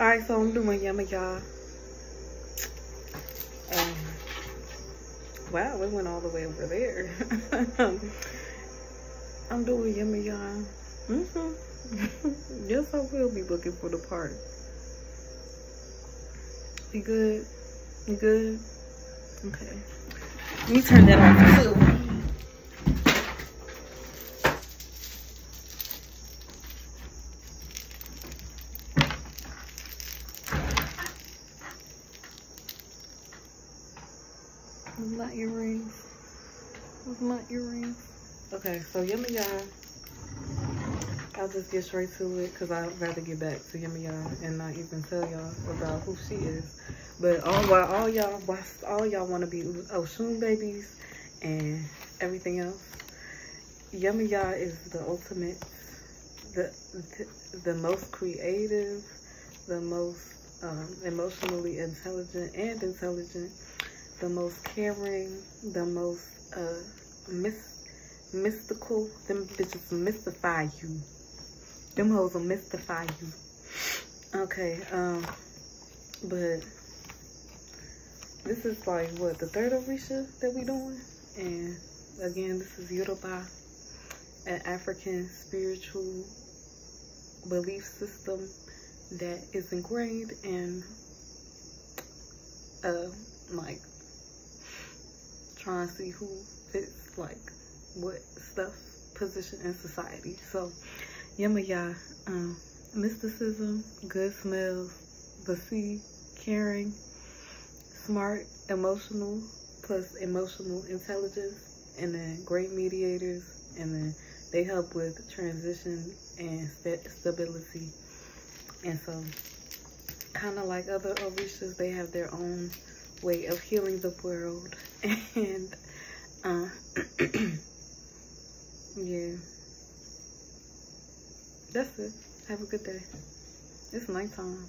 Alright, so I'm doing Yemaya. Um, wow, it went all the way over there. I'm doing Yemaya. Mm -hmm. yes, I will be looking for the part. You good? You good? Okay. Let me turn that off too. My earrings. With my earrings. Okay, so Yemaya. I'll just get straight to it because I'd rather get back to Yemaya and not even tell y'all about who she is. But all while all y'all all y'all want to be Oshun babies and everything else, Yemaya is the ultimate, the, the, the most creative, the most um, emotionally intelligent and intelligent, the most caring, the most uh, mystical. Them bitches mystify you. Them hoes will mystify you. Okay, um, but this is like what the third Orisha that we doing, and again, this is Yoruba, an African spiritual belief system that is ingrained in uh like trying to see who fits like what stuff position in society. So Yemaya. Um, mysticism, good smells, the sea, caring, smart, emotional, plus emotional intelligence, and then great mediators, and then they help with transition and st stability. And so, kind of like other Orishas, they have their own way of healing the world. And, uh, yeah. That's it. Have a good day. It's nighttime.